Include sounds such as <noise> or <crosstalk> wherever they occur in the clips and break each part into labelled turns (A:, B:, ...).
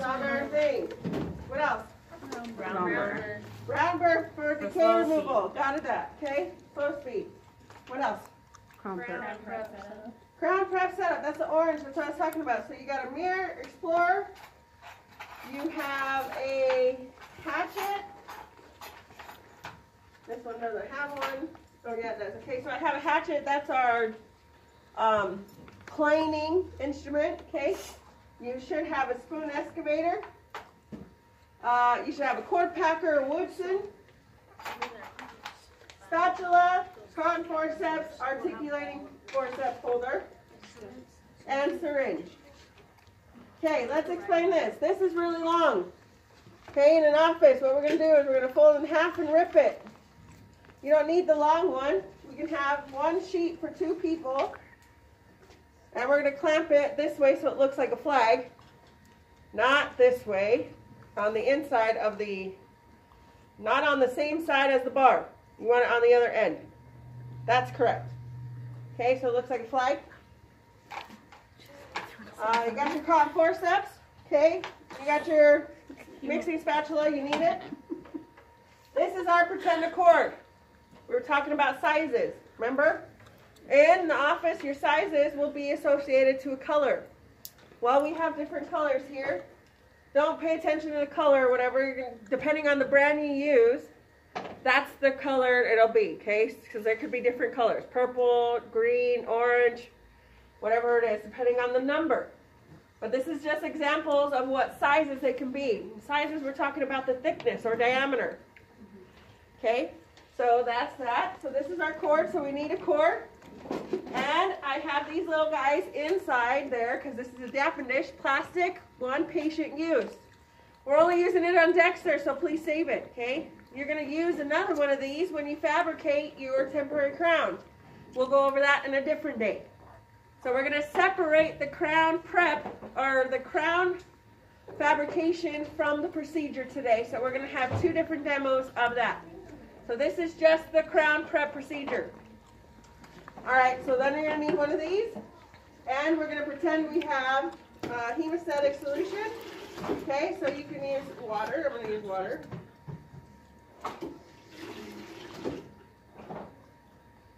A: Strawberry thing. What else?
B: Brown burger.
A: Brown burr for
B: For
A: decay
B: slow
A: removal. Got it that. Okay? Slow speed. What else?
C: Crown
B: Brown
C: prep.
B: prep.
A: Crown prep setup. That's the orange. That's what I was talking about. So you got a mirror, explorer. You have a hatchet. This one doesn't have one. Oh yeah, it does. Okay, so I have a hatchet. That's our um, planing instrument. Okay. You should have a spoon excavator. Uh, you should have a cord packer or Woodson. Spatula, cotton forceps, articulating forceps holder, and syringe. Okay, let's explain this. This is really long. Okay, in an office, what we're going to do is we're going to fold in half and rip it. You don't need the long one. We can have one sheet for two people. And we're going to clamp it this way so it looks like a flag. Not this way, on the inside of the, not on the same side as the bar. You want it on the other end. That's correct. Okay, so it looks like a flag. Uh, you got your cotton forceps. Okay, you got your mixing spatula. You need it. This is our pretend cord. We were talking about sizes. Remember? In the office, your sizes will be associated to a color. While we have different colors here. Don't pay attention to the color, or whatever. Depending on the brand you use, that's the color it'll be, okay? Because there could be different colors. Purple, green, orange, whatever it is, depending on the number. But this is just examples of what sizes they can be. Sizes, we're talking about the thickness or diameter. Okay, so that's that. So this is our cord, so we need a cord. And I have these little guys inside there because this is a Daffinish plastic, one patient use. We're only using it on Dexter, so please save it, okay? You're going to use another one of these when you fabricate your temporary crown. We'll go over that in a different day. So we're going to separate the crown prep, or the crown fabrication from the procedure today. So we're going to have two different demos of that. So this is just the crown prep procedure. All right, so then you're to need one of these. And we're going to pretend we have uh, hemostatic solution. Okay, so you can use water. I'm to use water.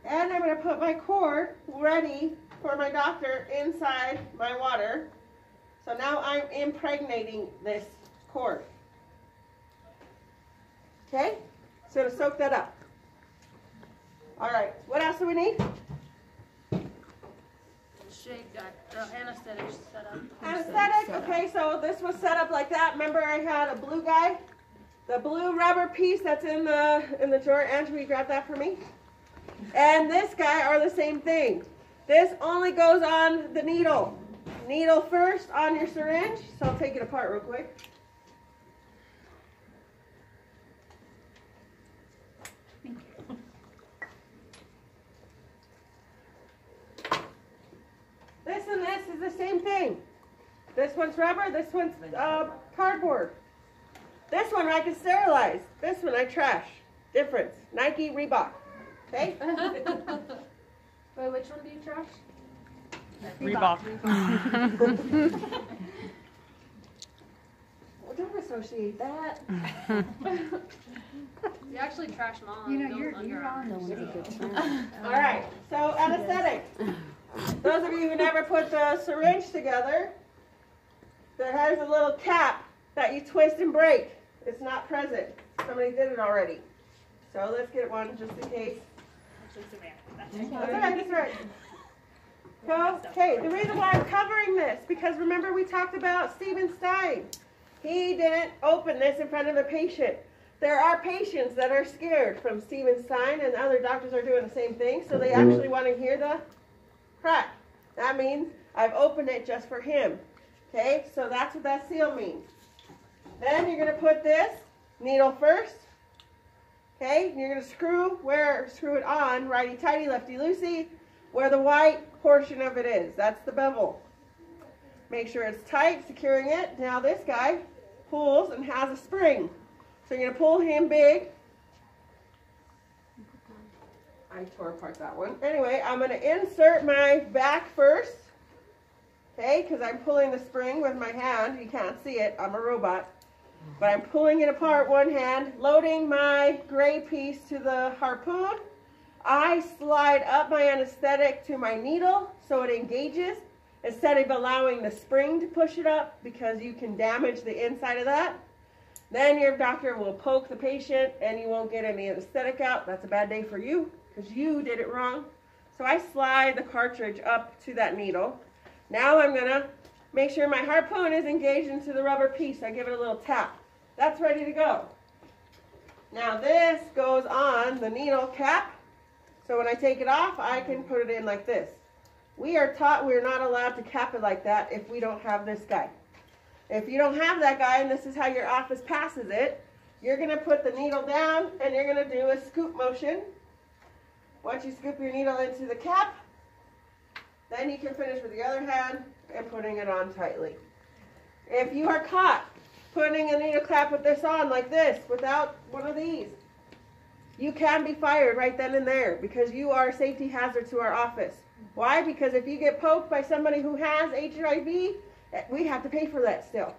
A: And I'm going to put my cord ready for my doctor inside my water. So now I'm impregnating this cord. Okay? So to soak that up. All right, what else do we need?
B: Shake got uh, anesthetic set up.
A: Anesthetic. Okay, so this was set up like that. Remember I had a blue guy? The blue rubber piece that's in the in the drawer. Andrew, will you grab that for me? And this guy are the same thing. This only goes on the needle. Needle first on your syringe. So I'll take it apart real quick. This and this is the same thing. This one's rubber, this one's uh, cardboard. This one I can sterilize. This one I trash. Difference. Nike, Reebok. Okay? <laughs>
B: Wait, which one do you trash?
C: Reebok. <laughs>
A: Well, don't associate that.
B: You actually trash them all.
D: You know, you're, you're on the good <laughs> time.
A: All right. So anesthetic. Those of you who never put the syringe together, there has a little cap that you twist and break. It's not present. Somebody did it already. So let's get one just in case. That's right, that's all right. So, Okay, the reason why I'm covering this, because remember we talked about Stephen Stein. He didn't open this in front of the patient. There are patients that are scared from Stephen Stein, and other doctors are doing the same thing, so they mm-hmm. actually want to hear the crack. That means I've opened it just for him. Okay, so that's what that seal means. Then you're going to put this needle first. Okay, you're going to screw where screw it on, righty tighty, lefty loosey, where the white portion of it is. That's the bevel. Make sure it's tight, securing it. Now this guy pulls and has a spring. So you're going to pull him big. I tore apart that one. Anyway, I'm going to insert my back first. Okay, because I'm pulling the spring with my hand. You can't see it. I'm a robot. But I'm pulling it apart one hand, loading my gray piece to the harpoon. I slide up my anesthetic to my needle so it engages instead of allowing the spring to push it up because you can damage the inside of that. Then your doctor will poke the patient and you won't get any anesthetic out. That's a bad day for you because you did it wrong. So I slide the cartridge up to that needle. Now I'm to make sure my harpoon is engaged into the rubber piece. I give it a little tap. That's ready to go. Now this goes on the needle cap. So when I take it off, I can put it in like this. We are taught we're not allowed to cap it like that if we don't have this guy. If you don't have that guy and this is how your office passes it, you're to put the needle down and you're to do a scoop motion. Once you scoop your needle into the cap, then you can finish with the other hand and putting it on tightly. If you are caught putting a needle cap with this on like this without one of these, you can be fired right then and there because you are a safety hazard to our office. Why? Because if you get poked by somebody who has HIV, we have to pay for that still.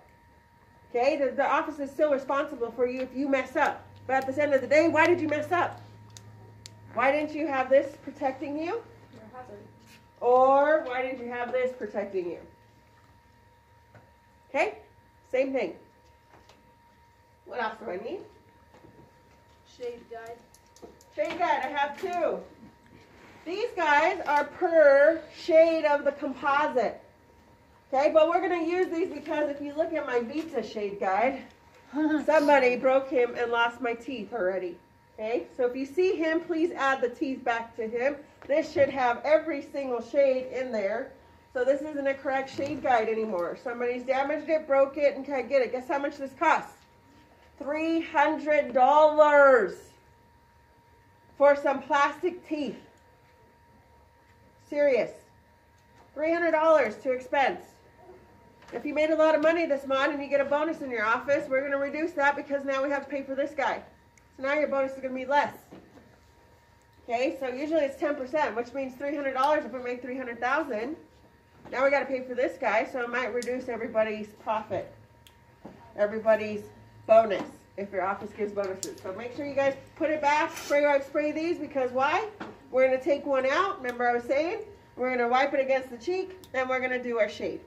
A: Okay, the, the office is still responsible for you if you mess up. But at the end of the day, why did you mess up? Why didn't you have this protecting you? Or why didn't you have this protecting you? Okay, same thing. What else do I need?
B: Shade guide.
A: Shade guide, I have two. These guys are per shade of the composite. Okay, but we're going to use these because if you look at my Vita shade guide, <laughs> somebody broke him and lost my teeth already. Okay, so if you see him, please add the teeth back to him. This should have every single shade in there. So this isn't a correct shade guide anymore. Somebody's damaged it, broke it, and can't get it. Guess how much this costs? $300 for some plastic teeth. Serious. $300 to expense. If you made a lot of money this month and you get a bonus in your office, we're going to reduce that because now we have to pay for this guy. So now your bonus is going to be less. Okay, so usually it's 10%, which means $300 if we make 300000 Now we got to pay for this guy, so it might reduce everybody's profit, everybody's bonus if your office gives bonuses. So make sure you guys put it back, spray wipe spray these because why? We're going to take one out. Remember I was saying? We're going to wipe it against the cheek, then we're going to do our shade.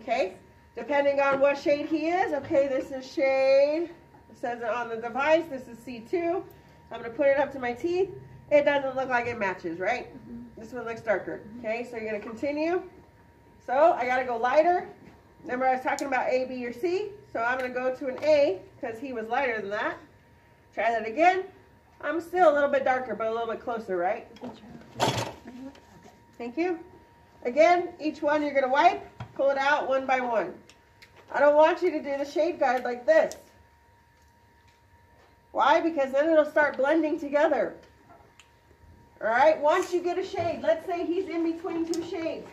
A: Okay? Depending on what shade he is. Okay, this is shade. It says it on the device. This is C2. I'm going to put it up to my teeth. It doesn't look like it matches, right? Mm-hmm. This one looks darker. Okay, so you're going to continue. So I got to go lighter. Remember I was talking about A, B, or C? So I'm going to go to an A because he was lighter than that. Try that again. I'm still a little bit darker, but a little bit closer, right? Thank you. Again, each one you're going to wipe, pull it out one by one. I don't want you to do the shade guide like this. Why? Because then it'll start blending together. All right, once you get a shade, let's say he's in between two shades.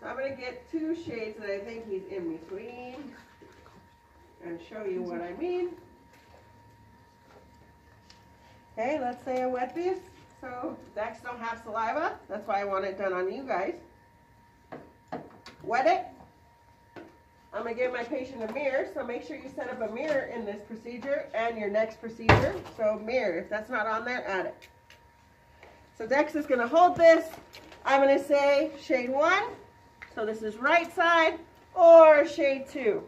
A: So I'm going to get two shades that I think he's in between and show you what I mean. Okay, let's say I wet this. So Dex don't have saliva. That's why I want it done on you guys. Wet it. I'm going to give my patient a mirror, so make sure you set up a mirror in this procedure and your next procedure. So mirror, if that's not on there, add it. So Dex is going to hold this. I'm going to say shade 1. So this is right side or shade 2.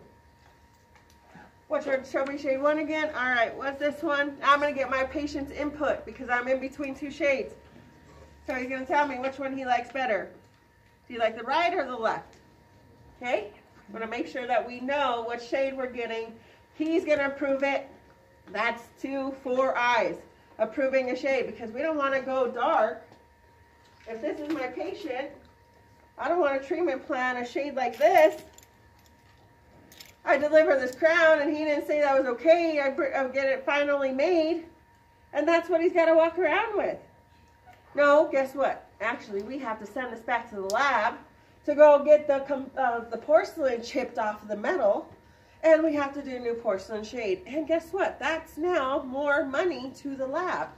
A: What's your, show me shade 1 again. All right, what's this one? I'm going to get my patient's input because I'm in between two shades. So he's going to tell me which one he likes better. Do you like the right or the left? Okay? Going to make sure that we know what shade we're getting. He's going to approve it. That's two, four eyes approving a shade because we don't want to go dark. If this is my patient, I don't want a treatment plan a shade like this. I deliver this crown and he didn't say that was okay. I, I get it finally made. And that's what he's got to walk around with. No, guess what? Actually, we have to send this back to the lab to go get the, uh, the porcelain chipped off the metal. And we have to do a new porcelain shade. And guess what? That's now more money to the lab.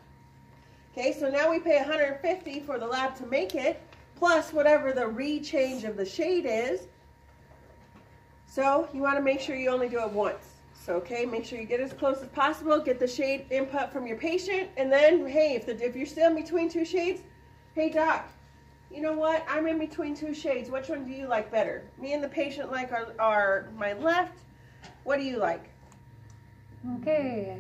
A: Okay, so now we pay 150 for the lab to make it, plus whatever the re-change of the shade is. So you want to make sure you only do it once. So, okay, make sure you get as close as possible, get the shade input from your patient, and then, hey, if, the, if you're still in between two shades, hey, doc, you know what, I'm in between two shades. Which one do you like better? Me and the patient like our, our my left. What do you like?
D: Okay,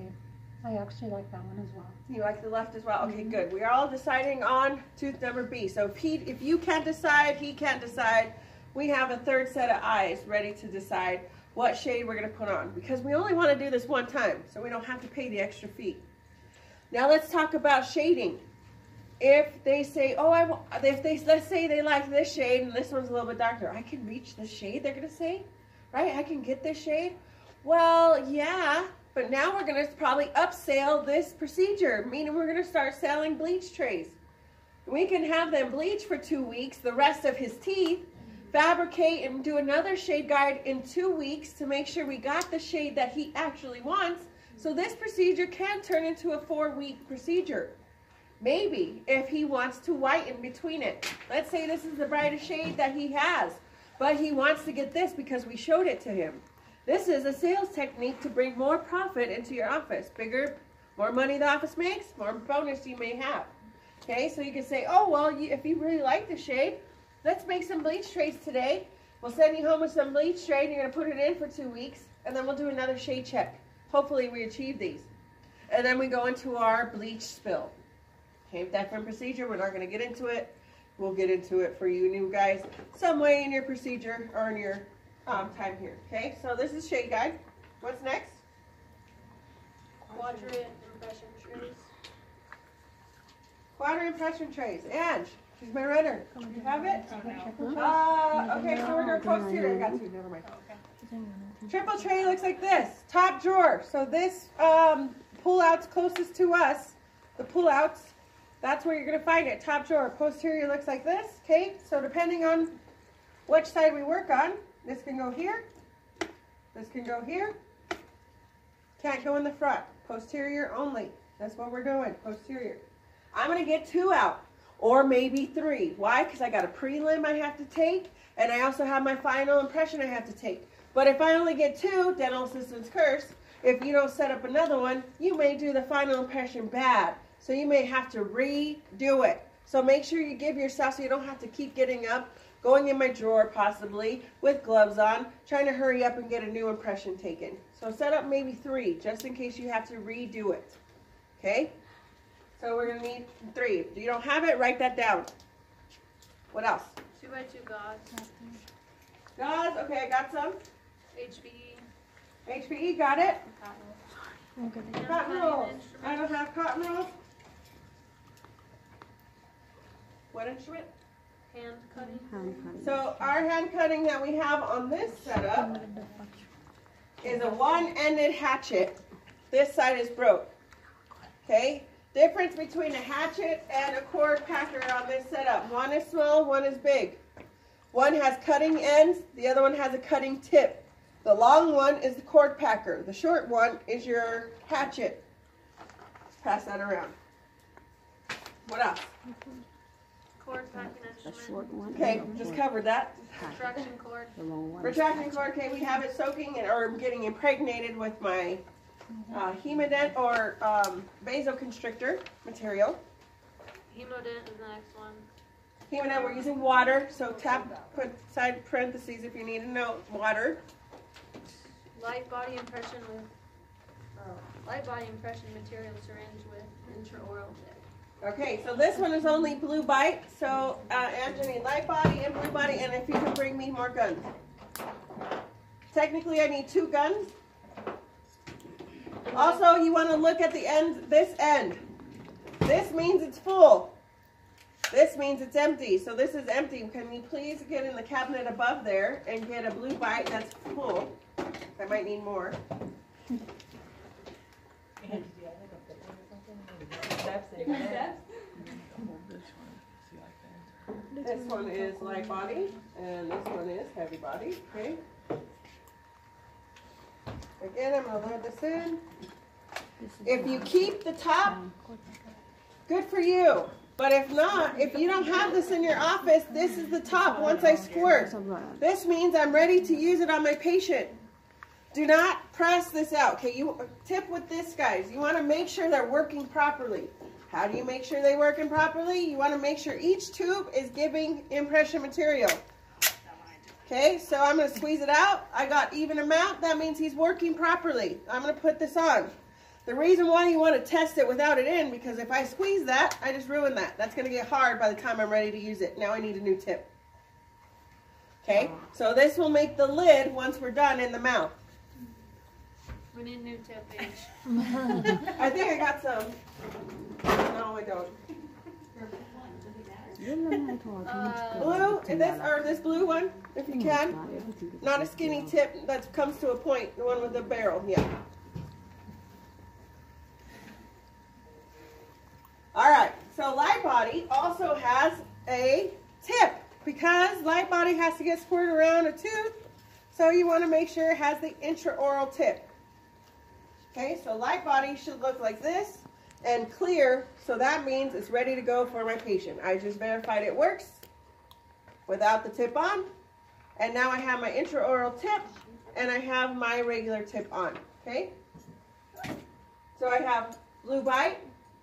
D: I actually like that one as well.
A: You like the left as well? Okay, mm-hmm. good. We are all deciding on tooth number B. So if he, if you can't decide, he can't decide, we have a third set of eyes ready to decide what shade we're gonna put on because we only wanna do this one time, so we don't have to pay the extra fee. Now let's talk about shading. If they say, oh, I want, if they, let's say they like this shade and this one's a little bit darker, I can reach the shade, they're gonna say, right? I can get this shade. Well, yeah, but now we're gonna probably upsell this procedure, meaning we're gonna start selling bleach trays. We can have them bleach for two weeks, the rest of his teeth, fabricate and do another shade guide in two weeks to make sure we got the shade that he actually wants. So this procedure can turn into a four week procedure. Maybe if he wants to whiten between it. Let's say this is the brightest shade that he has, but he wants to get this because we showed it to him. This is a sales technique to bring more profit into your office. Bigger, more money the office makes, more bonus you may have. Okay, so you can say, oh, well, you, if you really like the shade, let's make some bleach trays today. We'll send you home with some bleach tray and you're going to put it in for two weeks and then we'll do another shade check. Hopefully we achieve these. And then we go into our bleach spill. Okay, different procedure. We're not going to get into it. We'll get into it for you new guys some way in your procedure or in your um, time here. Okay, so this is shade guide. What's next?
B: Quadrant impression trays.
A: Quadrant impression trays. Ange, she's my runner. You have it? Uh, okay, so we're going to post here. I got two. Never mind. Triple tray looks like this. Top drawer. So this um, pull-out's closest to us. The pull-outs, that's where you're going to find it. Top drawer. Posterior looks like this. Okay, so depending on which side we work on, this can go here. This can go here. Can't go in the front. Posterior only. That's what we're doing. Posterior. I'm going to get two out or maybe three. Why? Because I got a prelim I have to take and I also have my final impression I have to take. But if I only get two, dental assistant's curse. If you don't set up another one, you may do the final impression bad. So you may have to redo it. So make sure you give yourself so you don't have to keep getting up, going in my drawer possibly with gloves on, trying to hurry up and get a new impression taken. So set up maybe three just in case you have to redo it. Okay? So we're going to need three. If you don't have it, write that down. What else?
B: Two by two gauze.
A: Gauze, okay, I got some.
B: HVE.
A: HVE, got it.
B: Hand
A: Cotton oh,
B: cutting
A: rolls. I don't have cotton rolls. What instrument?
B: Hand cutting.
A: So our hand cutting that we have on this setup is a one-ended hatchet. This side is broke. Okay? Difference between a hatchet and a cord packer on this setup. One is small, one is big. One has cutting ends, the other one has a cutting tip. The long one is the cord packer. The short one is your hatchet. Let's pass that around. What else?
B: Cord packing instrument.
A: Okay, just covered that.
B: Traction cord.
A: Retracting cord, okay, we have it soaking and, or getting impregnated with my uh, hemodent or um, vasoconstrictor material.
B: Hemodent is the next one.
A: Hemodent, we're using water, so tap, put side parentheses if you need to know, water.
B: Light body impression with, uh, light body impression material syringe with intraoral tip.
A: Okay, so this one is only blue bite, so uh, Anthony, light body and blue body, and if you can bring me more guns. Technically, I need two guns. Also, you want to look at the end, this end. This means it's full. This means it's empty. So this is empty. Can you please get in the cabinet above there and get a blue bite that's full? I might need more. This one is light body, and this one is heavy body, okay? Again, I'm gonna load this in. If you keep the top, good for you. But if not, if you don't have this in your office, this is the top once I squirt. This means I'm ready to use it on my patient. Do not press this out. Okay, you tip with this, guys. You want to make sure they're working properly. How do you make sure they're working properly? You want to make sure each tube is giving impression material. Okay, so I'm going to squeeze it out. I got even amount. That means he's working properly. I'm going to put this on. The reason why you want to test it without it in, because if I squeeze that, I just ruin that. That's going to get hard by the time I'm ready to use it. Now I need a new tip. Okay, so this will make the lid once we're done in the mouth.
B: We need new tip H. <laughs>
A: I think I got some. No, I don't.
B: Uh,
A: Blue, and this, or this blue one, if you can. Not a skinny tip that comes to a point, the one with the barrel, yeah. All right, so light body also has a tip because light body has to get squirted around a tooth. So you want to make sure it has the intraoral tip. Okay, so light body should look like this and clear. So that means it's ready to go for my patient. I just verified it works without the tip on. And now I have my intraoral tip and I have my regular tip on. Okay, so I have blue bite.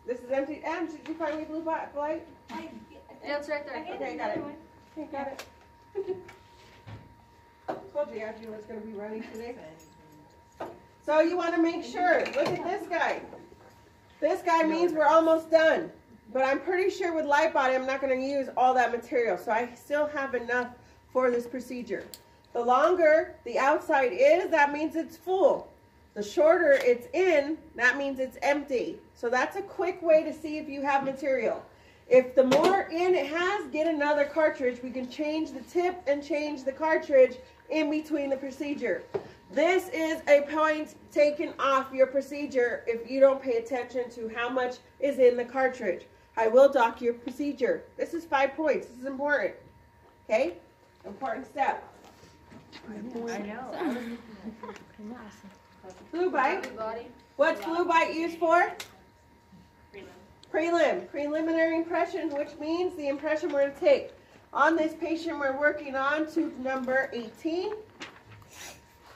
A: This is empty. Em, did you find me blue bite? Light?
B: Yeah, it's right there.
A: Okay, got it. Okay, got it. <laughs> Told you Andrew was going to be running today. So you want to make sure. Look at this guy. This guy means we're almost done. But I'm pretty sure with light body, I'm not going to use all that material. So I still have enough for this procedure. The longer the outside is, that means it's full. The shorter it's in, that means it's empty. So that's a quick way to see if you have material. If the more in it has, get another cartridge. We can change the tip and change the cartridge in between the procedure. This is a point taken off your procedure if you don't pay attention to how much is in the cartridge. I will dock your procedure. This is five points. This is important. Okay? Important step.
C: I know. <laughs>
A: Blue bite. What's blue bite used for? Prelim. Preliminary impression, which means the impression we're going to take. On this patient we're working on, tooth number 18.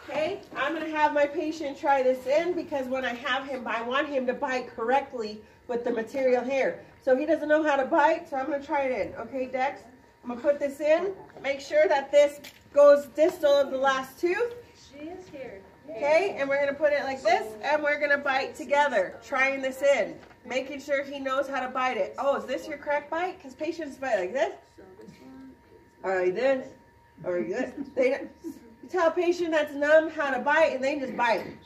A: Okay, I'm going to have my patient try this in because when I have him, I want him to bite correctly with the material here. So he doesn't know how to bite, so I'm going to try it in. Okay, Dex? I'm going to put this in. Make sure that this goes distal of the last tooth.
B: She is here.
A: Okay, and we're going to put it like this, and we're going to bite together, trying this in, making sure he knows how to bite it. Oh, is this your crack bite? Because patients bite like this,
B: So this one is.
A: or like this, or like this. They, tell a patient that's numb how to bite, and they just bite.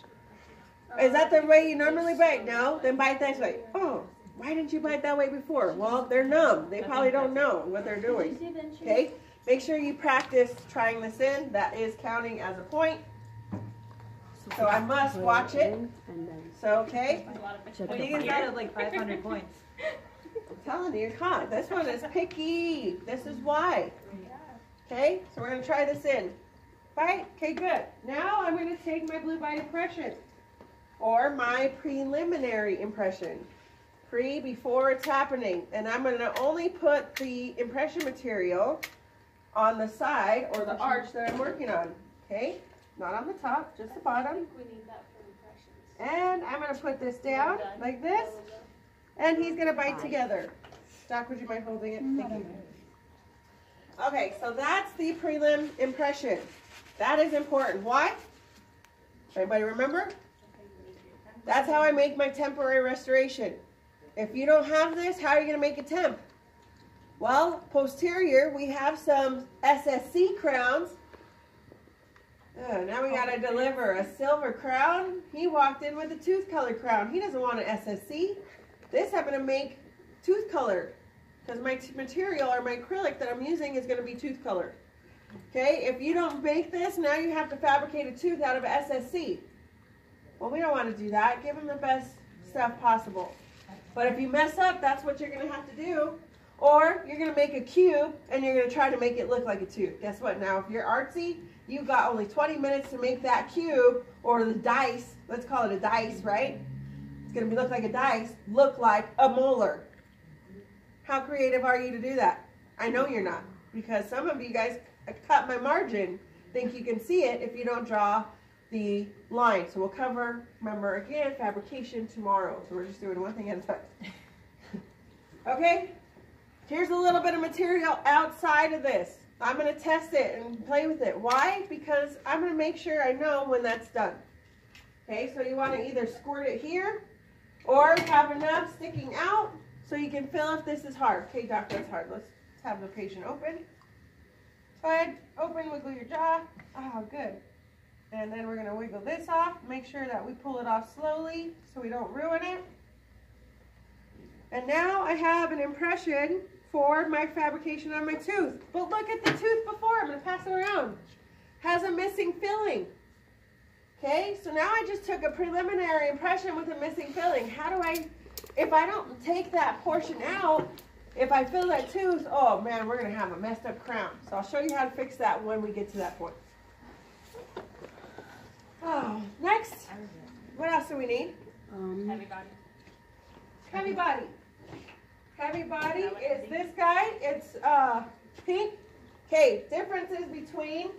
A: Is that the way you normally bite? No, then bite that way. Oh, why didn't you bite that way before? Well, they're numb. They probably don't know what they're doing. Okay, make sure you practice trying this in. That is counting as a point. So I must watch it. So, okay,
E: When you get started like 500 points.
A: I'm telling you, huh? This one is picky. This is why. Okay, so we're gonna try this in. Right? Okay, good. Now I'm gonna take my blue bite impression, or my preliminary impression, pre before it's happening, and I'm gonna only put the impression material on the side or the arch that I'm working on. Okay, not on the top, just the bottom.
B: we need that for impressions.
A: And I'm gonna put this down like this. And he's gonna bite together. Doc, would you mind holding it? Thank you. Okay, so that's the prelim impression. That is important. Why? Anybody remember? That's how I make my temporary restoration. If you don't have this, how are you gonna make a temp? Well, posterior, we have some SSC crowns. Now we gotta deliver a silver crown. He walked in with a tooth color crown. He doesn't want an SSC. This I'm gonna make tooth colored because my material or my acrylic that I'm using is gonna be tooth colored. Okay, if you don't make this, now you have to fabricate a tooth out of SSC. Well, we don't wanna do that. Give them the best stuff possible. But if you mess up, that's what you're gonna have to do. Or you're gonna make a cube and you're gonna try to make it look like a tooth. Guess what? Now, if you're artsy, you've got only 20 minutes to make that cube or the dice. Let's call it a dice, right? It's gonna look like a dice. Look like a molar. How creative are you to do that? I know you're not because some of you guys cut my margin think you can see it if you don't draw the line. So we'll cover, remember again, fabrication tomorrow. So we're just doing one thing at a time. okay? Here's a little bit of material outside of this. I'm going to test it and play with it. Why? Because I'm going to make sure I know when that's done. Okay, so you want to either squirt it here or have enough sticking out so you can feel if this is hard. Okay, doctor, that's hard. Let's have the patient open. Ahead, open, wiggle your jaw. Oh, good. And then we're going to wiggle this off. Make sure that we pull it off slowly so we don't ruin it. And now I have an impression for my fabrication on my tooth. But look at the tooth before. I'm going to pass it around. Has a missing filling. Okay, so now I just took a preliminary impression with a missing filling. How do I, if I don't take that portion out, if I fill that tooth, oh man, we're going to have a messed up crown. So I'll show you how to fix that when we get to that point. Oh, next, what else do we need?
C: Um,
B: Heavy body.
A: Heavy body. Heavy body is this guy. It's uh, pink. Okay, differences between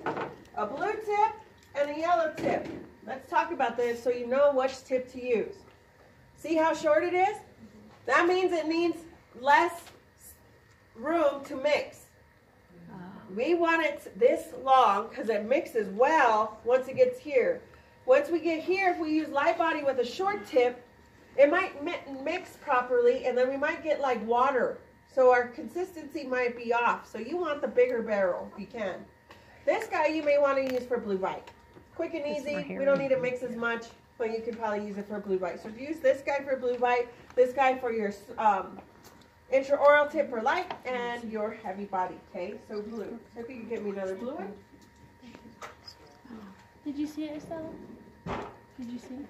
A: a blue tip and a yellow tip. Let's talk about this so you know which tip to use. See how short it is? That means it needs less room to mix. We want it this long because it mixes well once it gets here. Once we get here, if we use light body with a short tip, it might mi- mix properly and then we might get like water. So our consistency might be off. So you want the bigger barrel if you can. This guy you may want to use for blue bite. Quick and easy. We don't need to mix as much, but you could probably use it for blue bite. So if you use this guy for blue bite, this guy for your um, intraoral tip for light, and your heavy body. Okay, so blue. So if you could get me another blue one.
C: did you see it, Estella? Did you see it?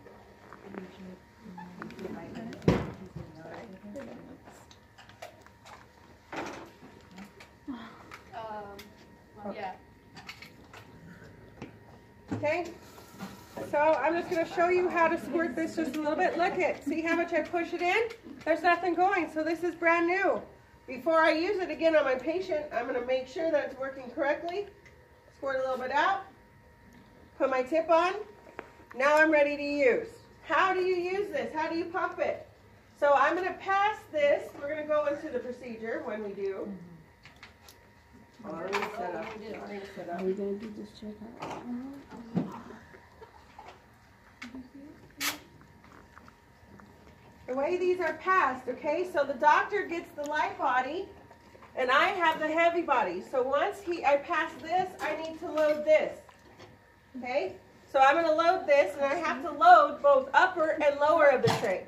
B: Um, yeah.
A: Okay. So I'm just going to show you how to squirt this just a little bit. Look it. See how much I push it in? There's nothing going. So this is brand new. Before I use it again on my patient, I'm going to make sure that it's working correctly. Squirt a little bit out. Put my tip on. Now I'm ready to use. How do you use this? How do you pump it? So I'm going to pass this. We're going to go into the procedure when we do. Already set up. Already set up.
C: Are we gonna do this checkup? Uh-huh.
A: The way these are passed, okay? So the doctor gets the light body and I have the heavy body. So once he I pass this, I need to load this. Okay? So I'm going to load this and I have to load both upper and lower of the tray.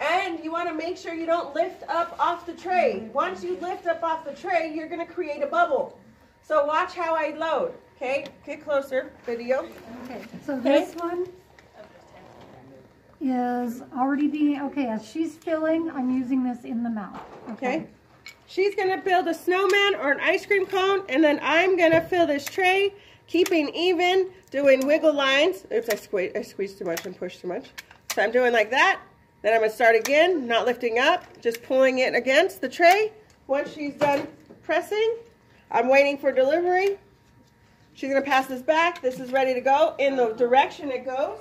A: And you want to make sure you don't lift up off the tray. Once you lift up off the tray, you're going to create a bubble. So watch how I load. Okay? Get closer, video.
D: Okay, so this one is already being, okay, as she's filling, I'm using this in the mouth.
A: Okay. She's going to build a snowman or an ice cream cone, and then I'm going to fill this tray, keeping even, doing wiggle lines. Oops, I squeezed, I squeezed too much and pushed too much. So I'm doing like that. Then I'm going to start again, not lifting up, just pulling it against the tray. Once she's done pressing, I'm waiting for delivery. She's going to pass this back. This is ready to go in the direction it goes.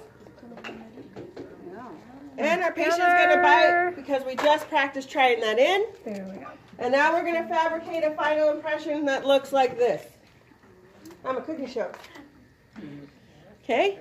A: And our patient's going to bite because we just practiced trying that in.
D: There we go.
A: And now we're going to fabricate a final impression that looks like this. I'm a cookie show. Okay?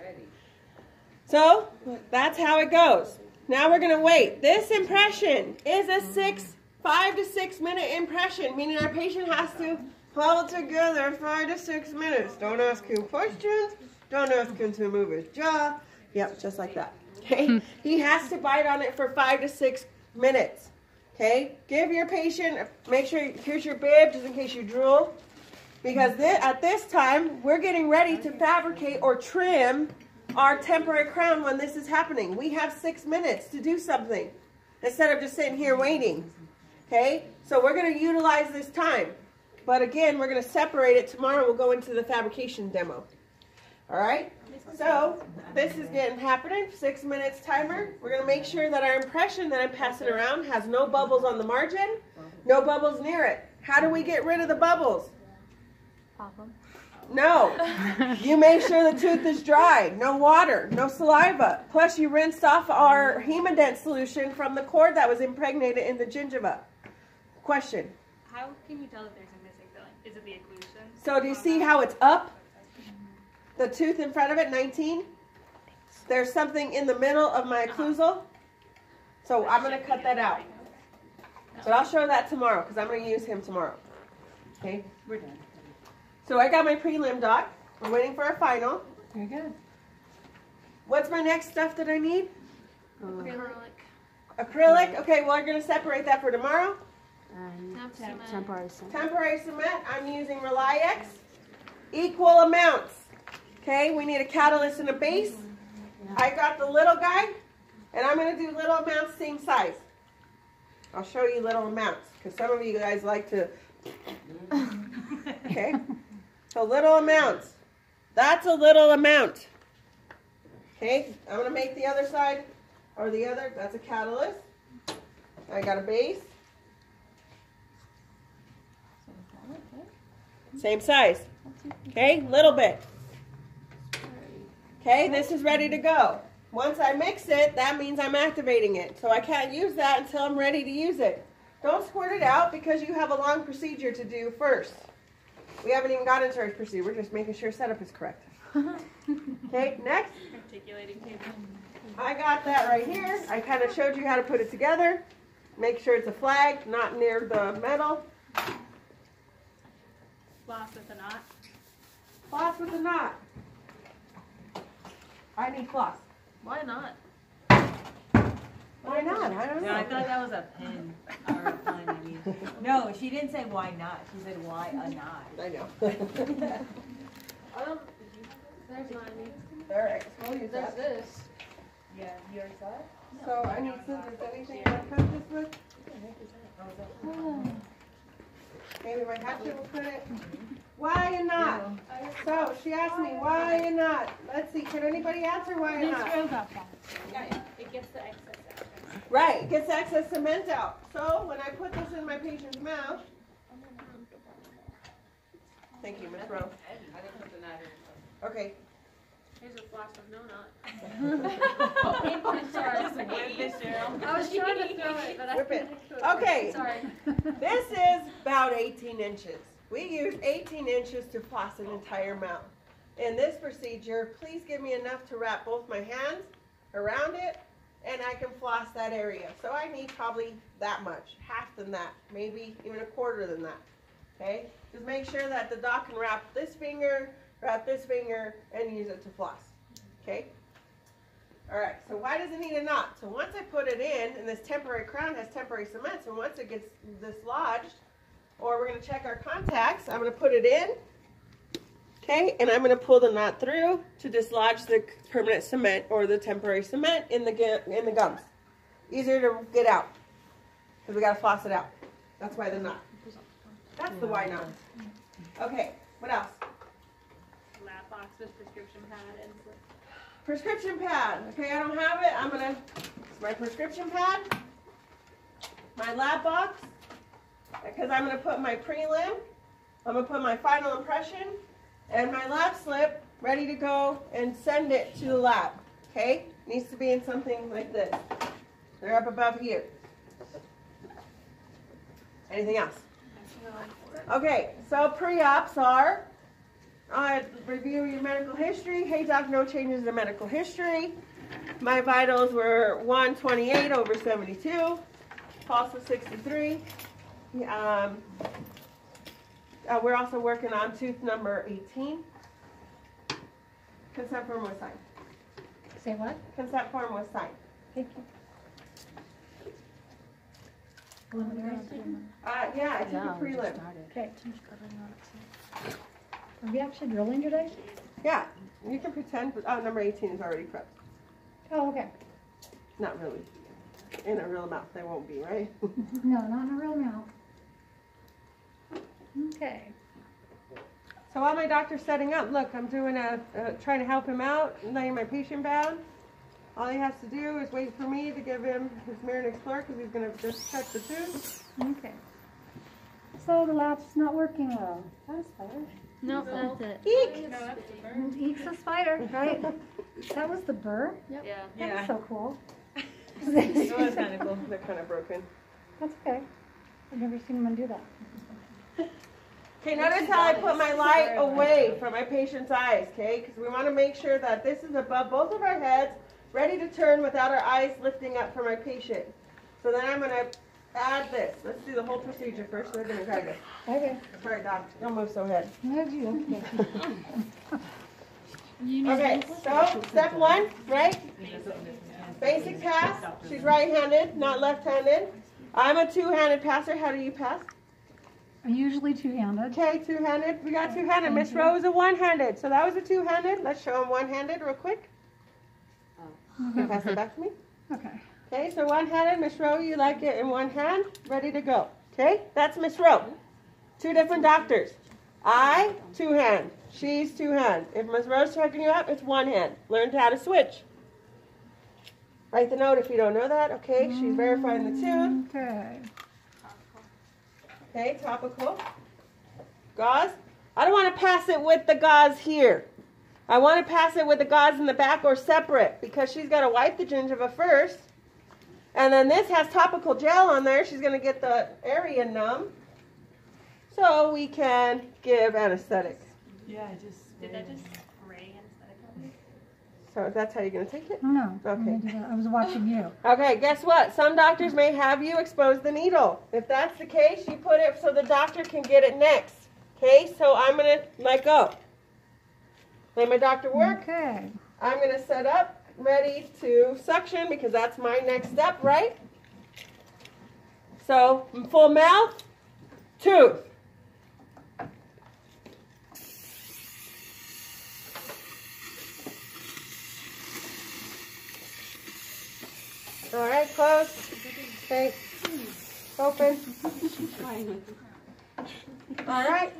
A: So, that's how it goes. Now we're going to wait. This impression is a six, five to six minute impression, meaning our patient has to hold together five to six minutes. Don't ask him questions. Don't ask him to move his jaw. Yep, just like that. Okay? Hmm. he has to bite on it for five to six minutes. Okay? Give your patient, make sure, here's your bib just in case you drool. Because thi- at this time, we're getting ready to fabricate or trim our temporary crown when this is happening. We have six minutes to do something instead of just sitting here waiting. Okay? So we're going to utilize this time. But again, we're going to separate it. Tomorrow we'll go into the fabrication demo. All right? So this is getting happening. Six minutes timer. We're going to make sure that our impression that I'm passing around has no bubbles on the margin. No bubbles near it. How do we get rid of the bubbles?
C: Pop 'em.
A: No. <laughs> You make sure the tooth is dry. No water, no saliva. Plus, you rinsed off our Hemodent solution from the cord that was impregnated in the gingiva. Question.
F: How can you tell if there's a missing filling? Is it the occlusion?
A: So, do you see how it's up? The tooth in front of it, 19? There's something in the middle of my uh-huh. occlusal. So, I'm going to cut that out. But I'll show that tomorrow because I'm going to use him tomorrow. Okay?
E: We're done.
A: So, I got my prelim doc. We're waiting for a final.
D: Very good.
A: What's my next stuff that I need?
B: Uh, Acrylic.
A: Acrylic. Okay, well, we're going to separate that for tomorrow.
C: And
B: Temp
C: temp- temporary cement.
A: Temporary cement, I'm using RelyX. Equal amounts. Okay, we need a catalyst and a base. I got the little guy, and I'm going to do little amounts same size. I'll show you little amounts, because some of you guys like to. Okay, so little amounts. That's a little amount. Okay, I'm going to make the other side, or the other, that's a catalyst. I got a base. Same size. Okay, little bit. Okay, this is ready to go. Once I mix it, that means I'm activating it. So I can't use that until I'm ready to use it. Don't squirt it out because you have a long procedure to do first. We haven't even gotten into our procedure. We're just making sure setup is correct. <laughs> Okay, next.
F: Articulating table.
A: I got that right here. I kind of showed you how to put it together. Make sure it's a flag, not near the metal.
F: Floss with a knot.
A: Floss with a knot. I need floss.
B: Why not?
A: Why not? I don't know.
E: No, I thought that was a pin or a pun. I mean. <laughs> No, she didn't say why not. She said why a knot.
A: I know.
B: I <laughs> don't. Oh, there's mine.
A: All right, so we'll use
B: There's
A: that.
B: this.
E: Yeah, you already saw it?
A: So I need scissors. Anything I cut this with? <sighs> Maybe my hatchet will cut it. Mm-hmm. Why and not? So she asked me why and not. Let's see. Can anybody answer why and not?
C: girl got that.
F: Yeah, it gets the excess out.
A: Right, it gets excess cement out. So when I put this in my patient's mouth. Thank you, Miss Rowe. Okay.
B: Here's a floss of no knot.
F: I'm sorry. Whip it, Cheryl.
B: I was trying to throw it, but I
A: Whip it.
B: couldn't.
A: Okay.
B: Sorry.
A: This is about 18 inches. We use 18 inches to floss an entire mouth. In this procedure, please give me enough to wrap both my hands around it and I can floss that area. So I need probably that much, half than that, maybe even a quarter than that. Okay? Just make sure that the doc can wrap this finger, wrap this finger, and use it to floss. Okay? Alright, so why does it need a knot? So once I put it in, and this temporary crown has temporary cement, so once it gets dislodged, or we're going to check our contacts, I'm going to put it in. Okay, and I'm going to pull the knot through to dislodge the permanent cement or the temporary cement in the in the gums. Easier to get out because we got to floss it out. That's why the knot. That's the why knot. Okay, what else?
F: Lab box with prescription pad and slip.
A: Prescription pad. Okay, I don't have it. I'm gonna. My prescription pad. My lab box. Because I'm gonna put my prelim. I'm gonna put my final impression and my lab slip ready to go and send it to the lab. Okay? Needs to be in something like this. They're up above here. Anything else? Okay, so pre-ops are uh, review your medical history. Hey doc, no changes in medical history. My vitals were 128 over 72. Pulse was 63. Um, uh, we're also working on tooth number 18. Consent form was signed.
D: Say what?
A: Consent form was signed.
D: Thank you.
A: Uh, yeah, I took
C: Yeah,
A: a
C: we just
A: prelim.
C: started.
D: Okay. Are we actually drilling today?
A: Yeah, you can pretend, but oh, number 18 is already prepped.
D: Oh, okay.
A: Not really. In a real mouth, they won't be, right? <laughs>
D: No, not in a real mouth. Okay.
A: So while my doctor's setting up, look, I'm doing a, uh, trying to help him out, laying my patient down. All he has to do is wait for me to give him his Marin Explorer because he's going to just check the tooth.
D: Okay. So the lap's not working well. That's fire.
C: No, that's it.
A: Eek.
F: No, that's the burn.
D: Eeks a spider, right? <laughs> That was the burr?
B: Yeah.
E: Yeah.
D: That's so cool. <laughs>
E: It was kind of cool.
A: They're kind of broken.
D: That's okay. I've never seen anyone do that.
A: Okay, notice how I put my light away from my patient's eyes, okay? Because we want to make sure that this is above both of our heads, ready to turn without our eyes lifting up for my patient. So then I'm going to add this. Let's do the whole procedure first. We're going to try this.
D: Okay.
A: Sorry, doc. Don't move so ahead.
D: No, you, <laughs> okay.
A: Okay, so step one, right? Basic pass. She's right-handed, not left-handed. I'm a two-handed passer. How do you pass?
D: Usually two-handed.
A: Okay, two-handed. We got two-handed. Miss Rose is a one-handed. So that was a two-handed. Let's show him one-handed real quick. You can pass it back to me.
D: Okay.
A: Okay, so one-handed. Miss Rowe, you like it in one hand. Ready to go. Okay, that's Miss Rowe. Two different doctors. I, two hand. She's two hand. If Miss Rowe's checking you up, it's one hand. Learn how to switch. Write the note if you don't know that. Okay, she's verifying the tune.
D: Okay.
A: Okay, topical. Gauze. I don't want to pass it with the gauze here. I want to pass it with the gauze in the back or separate because she's got to wipe the gingiva first. And then this has topical gel on there. She's going to get the area numb. So we can give anesthetic.
E: Yeah, I just.
F: Did that just spray anesthetic on you?
A: So that's how you're going to take it?
D: No.
A: Okay.
D: gonna do that. I was watching you. <laughs>
A: Okay, guess what? Some doctors may have you expose the needle. If that's the case, you put it so the doctor can get it next. Okay, so I'm going to let go. Let my doctor work.
D: Okay.
A: I'm going to set up, ready to suction because that's my next step, right? So, full mouth, tooth. All right, close. Okay, open. All right.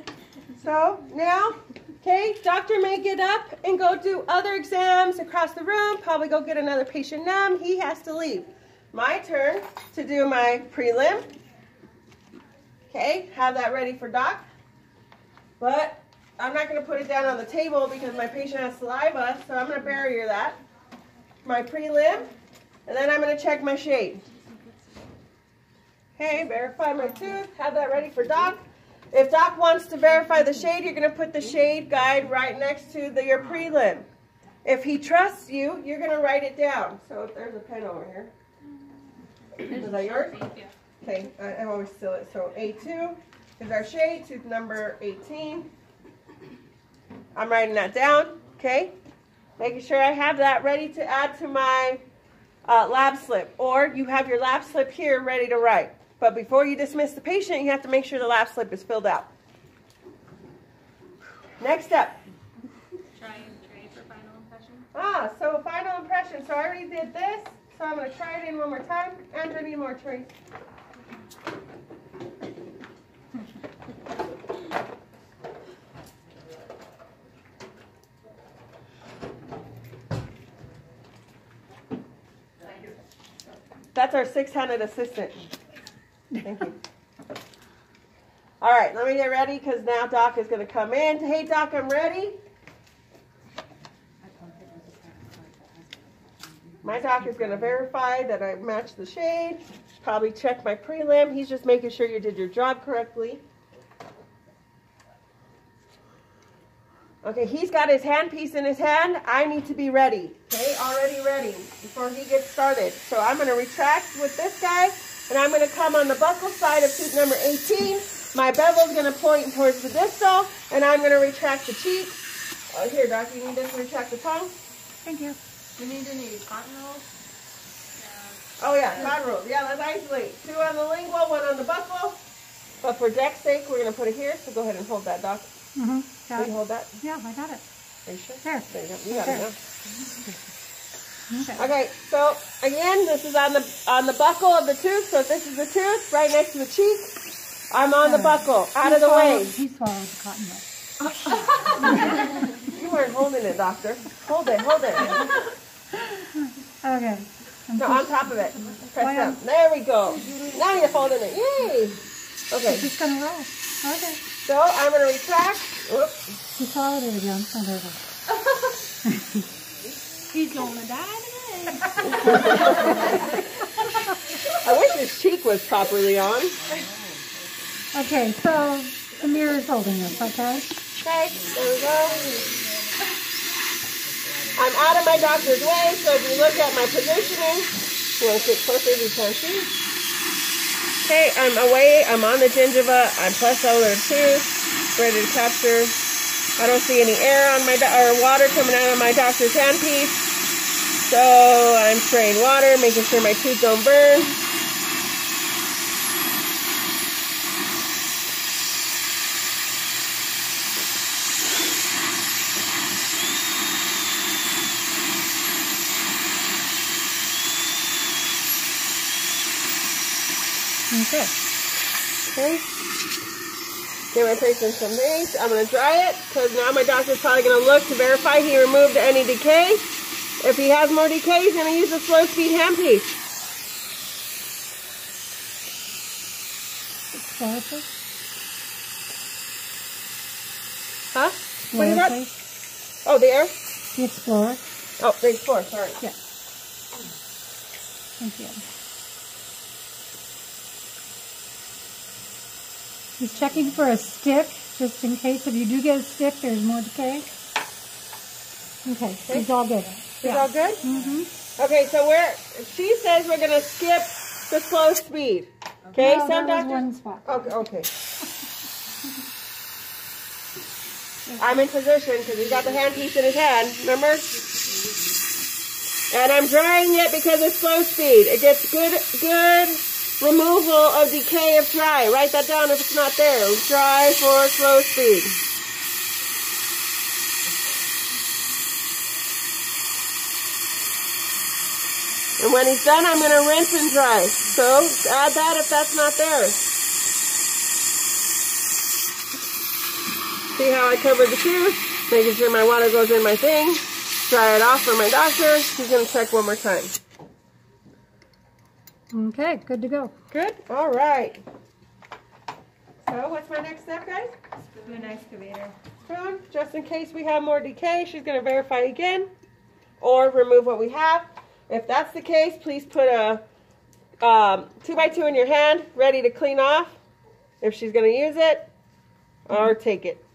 A: So now, okay, doctor may get up and go do other exams across the room, probably go get another patient numb. He has to leave. My turn to do my prelim. Okay, have that ready for doc. But I'm not going to put it down on the table because my patient has saliva, so I'm going to barrier that. My prelim, and then I'm going to check my shade. Okay, verify my tooth, have that ready for doc. If doc wants to verify the shade, you're going to put the shade guide right next to the, your prelim. If he trusts you, you're going to write it down. So if there's a pen over here. Is that yours? Okay, I, I always seal it. So A2 is our shade, tooth number 18. I'm writing that down, okay? Making sure I have that ready to add to my uh, lab slip. Or you have your lab slip here ready to write. But before you dismiss the patient, you have to make sure the lab slip is filled out. Next step.
F: Try and trade for final impression.
A: Ah, so final impression. So I already did this. So I'm going to try it in one more time. Andrew, need more trays. That's our six-handed assistant. Thank you. All right, let me get ready because now Doc is going to come in. Hey, Doc, I'm ready. My doc is going to verify that I matched the shade, probably check my prelim. He's just making sure you did your job correctly. Okay, he's got his handpiece in his hand. I need to be ready. Okay, already ready before he gets started. So I'm going to retract with this guy, and I'm going to come on the buccal side of tooth number 18. My bevel is going to point towards the distal, and I'm going to retract the cheek. Oh, here, Doc, you need this to retract the tongue?
D: Thank you.
B: We need to need cotton rolls.
A: Oh yeah, cotton rolls. Yeah, let's isolate. Two on the lingual, one on the buccal. But for deck's sake, we're gonna put it here. So go ahead and hold that, Doc.
D: Mm-hmm.
A: Will you hold that?
D: Yeah, I got it.
A: Are you sure?
D: There.
A: There you go. You got it
D: Okay.
A: now.
D: Okay.
A: Okay, so again, this is on the on the buccal of the tooth. So this is the tooth, right next to the cheek, I'm on the buccal, out
D: He
A: of the way.
D: He swallowed the cotton. <laughs>
A: You weren't holding it, doctor. Hold it, hold it.
D: Okay.
A: No, on top of it. Press down. There we go. Now you're holding it. Yay! Okay,
D: It's just gonna roll. Okay.
A: So I'm gonna retract. Whoops.
D: You swallowed it again. Oh, there it is.
F: He's gonna die today.
A: I wish his cheek was properly on.
D: Okay, so the mirror is holding this, okay?
A: Okay, there we go. I'm out of my doctor's way, so if you look at my positioning, you want to get closer if you can see. Okay, I'm away. I'm on the gingiva. I'm plus cellular two, ready to capture. I don't see any air on my or water coming out of my doctor's handpiece. So I'm spraying water, making sure my teeth don't burn.
D: Okay.
A: Okay. Give my in some mace. I'm going to dry it because now my doctor's probably going to look to verify he removed any decay. If he has more decay, he's going to use a slow speed handpiece.
D: Explorer, please.
A: Huh? What is
D: Explorer,
A: that? Oh, the air?
D: The Explorer.
A: Oh, the floor. Sorry. Yeah.
D: Thank you. He's checking for a stick, just in case if you do get a stick, there's more decay. Okay, he's all good.
A: Is all good?
D: Mm-hmm.
A: Okay, so we're, she says we're going to skip the slow speed. Okay,
D: no,
A: some doctors.
D: one spot.
A: Okay, okay. I'm in position because he's got the handpiece in his hand, remember? And I'm drying it because it's slow speed. It gets good, good removal of decay of dry. Write that down if it's not there. Dry for slow speed. And when he's done, I'm going to rinse and dry. So add that if that's not there. See how I covered the tooth? Making sure my water goes in my thing. Dry it off for my doctor. He's going to check one more time.
D: Okay, good to go.
A: Good? All right. So what's my next step, guys?
E: Do an excavator.
A: Spoon, just in case we have more decay, she's going to verify again or remove what we have. If that's the case, please put a um, 2 by 2 in your hand, ready to clean off if she's going to use it or take it.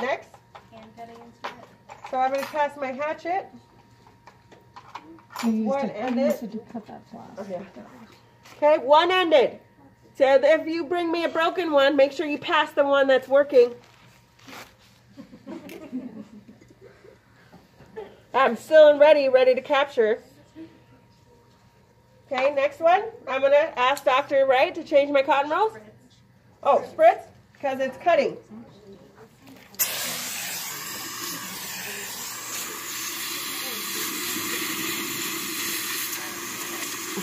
A: Next,
B: Hand cutting instrument.
A: so I'm going to pass my hatchet.
D: You used
A: One
D: to,
A: and
D: you
A: it.
D: used to cut floss.
A: Okay. Okay, one ended. So if you bring me a broken one, make sure you pass the one that's working. I'm still and ready, ready to capture. Okay, next one. I'm going to ask Dr. Wright to change my cotton rolls. Oh, spritz? Because it's cutting.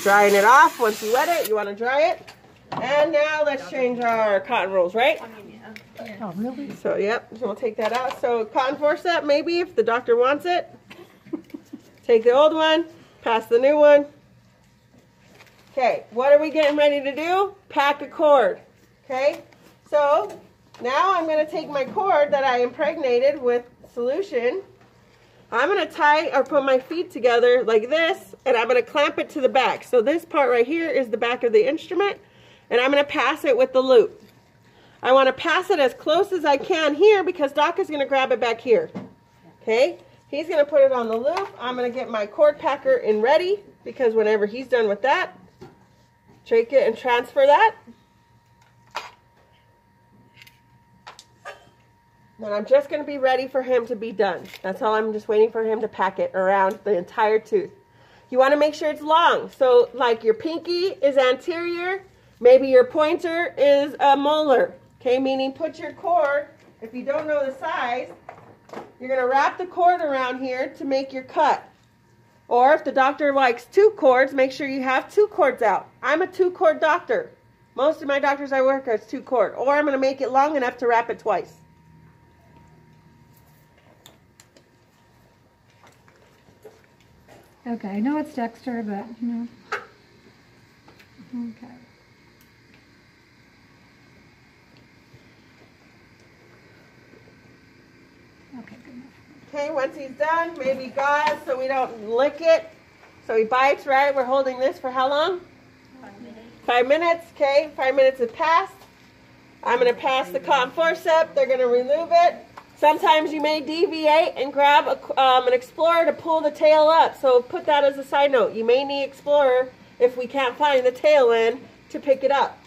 A: Drying it off. Once you wet it, you want to dry it. And now let's change our cotton rolls, right?
D: Oh, really?
A: So, yep, so we'll take that out. So, cotton forceps, maybe, if the doctor wants it. Take the old one, pass the new one. Okay, what are we getting ready to do? Pack a cord. Okay, so now I'm going to take my cord that I impregnated with solution. I'm going to tie or put my feet together like this, and I'm going to clamp it to the back. So this part right here is the back of the instrument, and I'm going to pass it with the loop. I want to pass it as close as I can here because Doc is going to grab it back here. Okay? He's going to put it on the loop. I'm going to get my cord packer in ready because whenever he's done with that, take it and transfer that. And I'm just going to be ready for him to be done. That's all I'm just waiting for him to pack it around the entire tooth. You want to make sure it's long. So like your pinky is anterior, maybe your pointer is a molar. Okay, meaning put your cord, if you don't know the size, you're going to wrap the cord around here to make your cut. Or if the doctor likes two cords, make sure you have two cords out. I'm a two cord doctor. Most of my doctors I work with two cord. Or I'm going to make it long enough to wrap it twice.
D: Okay, I know it's Dexter, but you know. Okay.
A: Okay, once he's done, maybe gauze so we don't lick it. So he bites, right? We're holding this for how long? Five minutes. Five minutes, okay. Five minutes have passed. I'm going to pass the conforceps. They're going to remove it. Sometimes you may deviate and grab a, um, an Explorer to pull the tail up. So put that as a side note. You may need Explorer if we can't find the tail end to pick it up.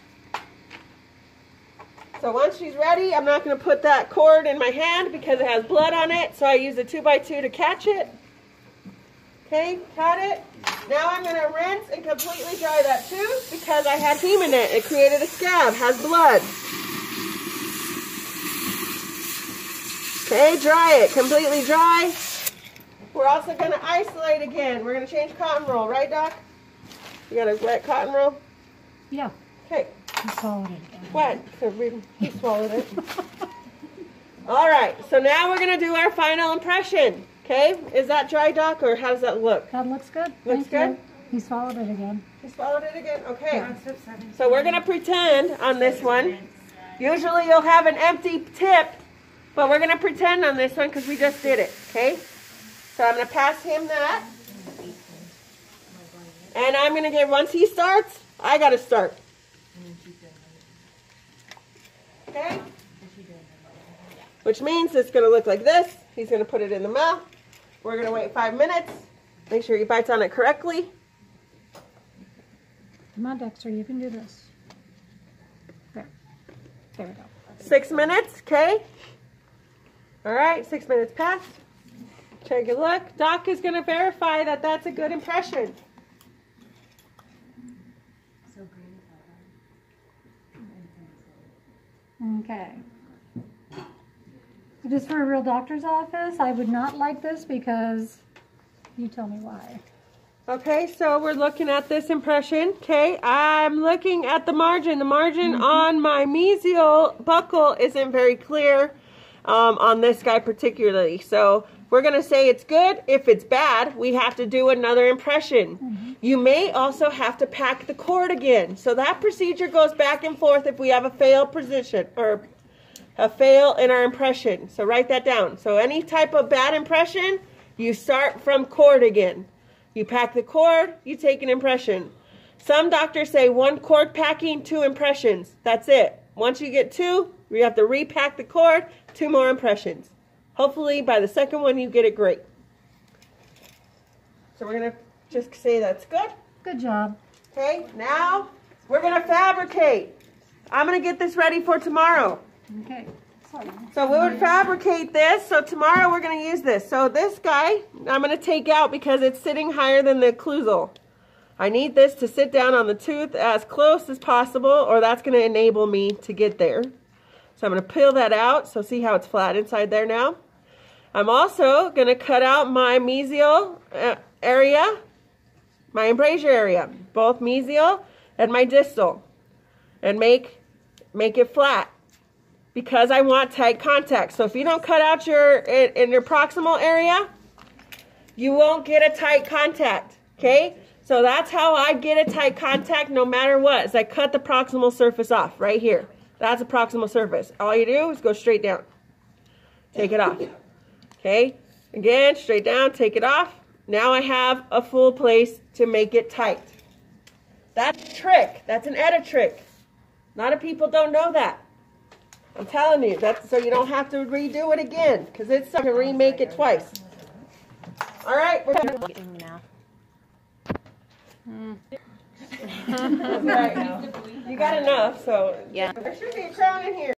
A: So once she's ready, I'm not going to put that cord in my hand because it has blood on it. So I use a 2x2 to catch it. Okay, caught it. Now I'm going to rinse and completely dry that tooth because I had heme in it. It created a scab, has blood. Okay, dry it, completely dry. We're also going to isolate again. We're going to change cotton roll, right, Doc? You got a wet cotton roll?
D: Yeah,
A: Okay,
D: you swallowed it again.
A: wet. So we he swallowed it. All right, so now we're going to do our final impression. Okay, is that dry, Doc, or how does that look?
D: That looks good.
A: Looks
D: Thank you.
A: good?
D: He swallowed it again.
A: He swallowed it again? Okay. So we're going to pretend on this one. Usually you'll have an empty tip, but we're going to pretend on this one because we just did it. Okay? So I'm going to pass him that. And I'm going to get, once he starts, I got to start. Okay? Which means it's going to look like this. He's going to put it in the mouth. We're going to wait five minutes. Make sure he bites on it correctly.
D: Come on, Dexter, you can do this. There. There we go.
A: Six minutes, okay? All right, six minutes passed. Take a look. Doc is going to verify that that's a good impression.
D: Okay. If it's for a real doctor's office, I would not like this because you tell me why.
A: Okay, so we're looking at this impression. Okay, I'm looking at the margin. The margin mm-hmm. on my mesial buccal isn't very clear um, on this guy particularly. So we're going to say it's good. If it's bad, we have to do another impression. You may also have to pack the cord again. So that procedure goes back and forth if we have a fail position or a fail in our impression. So write that down. So any type of bad impression, you start from cord again. You pack the cord, you take an impression. Some doctors say one cord packing, two impressions. That's it. Once you get two, you have to repack the cord, two more impressions. Hopefully by the second one you get it great. So we're going to just say that's good.
D: Good job.
A: Okay, now we're going to fabricate. I'm going to get this ready for tomorrow.
D: Okay. Sorry.
A: So we would fabricate this. So tomorrow we're going to use this. So this guy, I'm going to take out because it's sitting higher than the occlusal. I need this to sit down on the tooth as close as possible or that's going to enable me to get there. So I'm going to peel that out. So see how it's flat inside there now. I'm also going to cut out my mesial uh, area, my embrasure area, both mesial and my distal and make, make it flat because I want tight contact. So if you don't cut out your in, in, your proximal area, you won't get a tight contact. Okay? So that's how I get a tight contact no matter what. Is I cut the proximal surface off right here. That's a proximal surface. All you do is go straight down. Take it off. Okay? Again, straight down, take it off. Now I have a full place to make it tight. That's a trick. That's an edit trick. A lot of people don't know that. I'm telling you, that's so you don't have to redo it again, because it's going to remake it twice. All right, we're gonna. <laughs> Right. You got enough, so
C: Yeah.
A: there should be a crown in here.